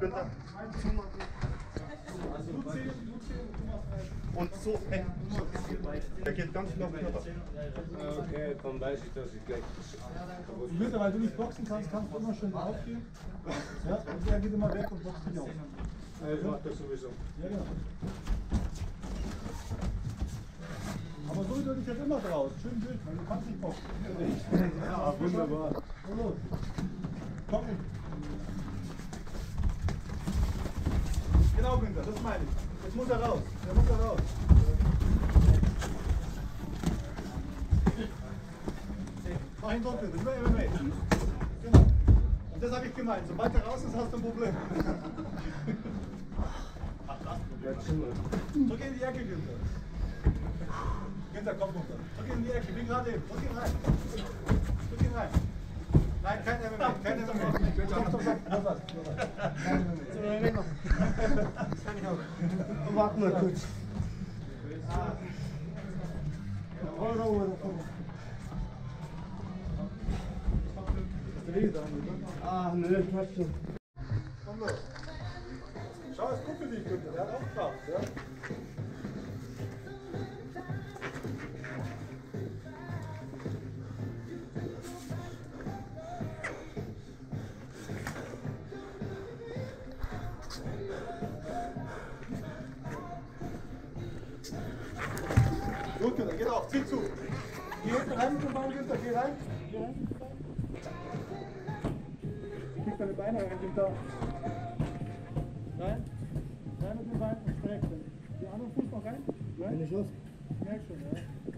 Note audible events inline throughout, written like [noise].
Und so, hey, der geht ganz schnell auf den Körper. Okay, dann weiß ich, dass ich gleich. Günther, weil du nicht boxen kannst, kannst du immer schön aufgehen. Ja, und er geht immer weg und boxt dich auf. Ich mach das sowieso. Ja, genau. Aber so würde ich jetzt immer draus. Schön wild, weil du kannst nicht boxen. [laughs] Ja, wunderbar. So, los. Komm Günther, das meine ich. Jetzt muss er raus. Der muss er raus. Mach ihn doch, Günther. Nur MMA. Genau. Und das habe ich gemeint. Sobald er raus ist, hast du ein Problem. Drück in die Ecke, Günther. Günther, komm runter. Drück in die Ecke, wie gerade eben. Drück ihn rein. Drück ihn rein. Nein, kein MMA, kein MMA. Kein MMA. Warte mal kurz. Oder, oder. Dreh da nicht. Ah, nö, passt schon. Schau, es guckt für dich, Günther. Der hat auch Kraft, ja? Geht auf, zieh zu. Geh hinten rein mit dem Bein, Günther, geh rein. Geh rein. Kick deine Beine rein, Günther. Rein. Rein mit dem Bein und streck den. Die anderen Fuß noch rein. Rein. Bin ich los? Ich merk schon, ja.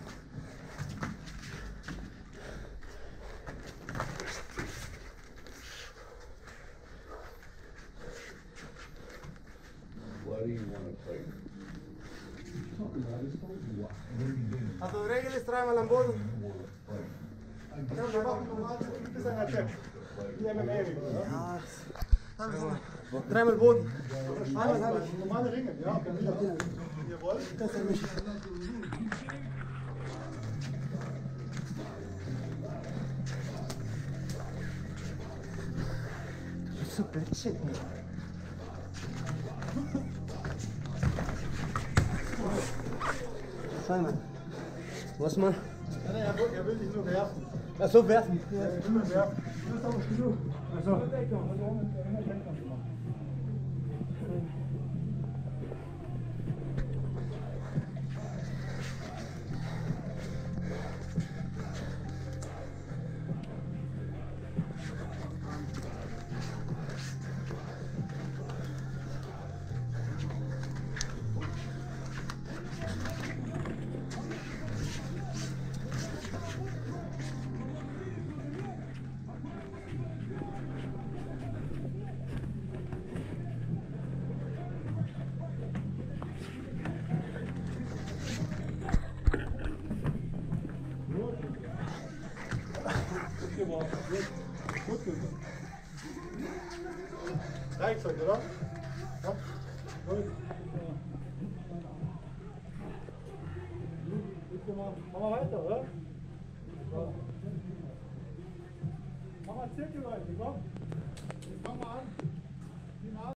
Ați vrei ele strajma la bodu? Nu, nu, nu, nu, Dreimal Boden. Einmal habe ich normale Ringe. Ja, Jawohl. Das ist nicht. Super, shit. Zweimal. Was mal? Ja, er will, er will dich nur werfen. Ach so, werfen. Ja, nur werfen. Das ist aber genug. Also. Euch, oder? Ja? Gut. Machen wir weiter, oder? Ja. Mach mal Zirkel, Leute, komm. Jetzt fangen wir an.